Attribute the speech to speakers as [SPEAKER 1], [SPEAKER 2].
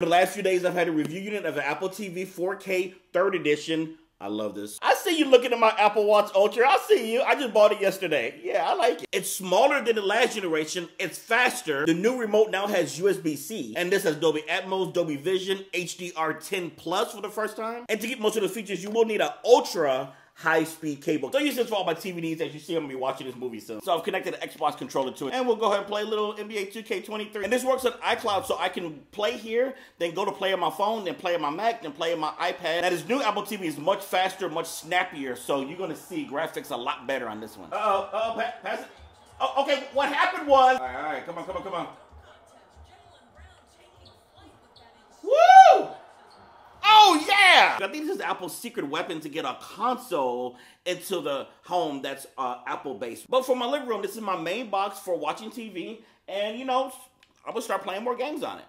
[SPEAKER 1] The last few days, I've had a review unit of an Apple TV 4K 3rd edition. I love this. I see you looking at my Apple Watch Ultra. I see you. I just bought it yesterday. Yeah, I like it. It's smaller than the last generation. It's faster. The new remote now has USB-C. And this has Dolby Atmos, Dolby Vision, HDR10 Plus for the first time. And to get most of the features, you will need an Ultra high-speed cable. So use this for all my TV needs as you see I'm gonna be watching this movie soon. So I've connected the Xbox controller to it. And we'll go ahead and play a little NBA 2K23. And this works on iCloud so I can play here, then go to play on my phone, then play on my Mac, then play on my iPad. Now this new Apple TV is much faster, much snappier, so you're gonna see graphics a lot better on this one. Uh-oh, uh-oh, pa pass it. Oh, okay, what happened was... All right, all right, come on, come on, come on. I think this is Apple's secret weapon to get a console into the home that's uh, Apple based. But for my living room, this is my main box for watching TV, and you know, I'm gonna start playing more games on it.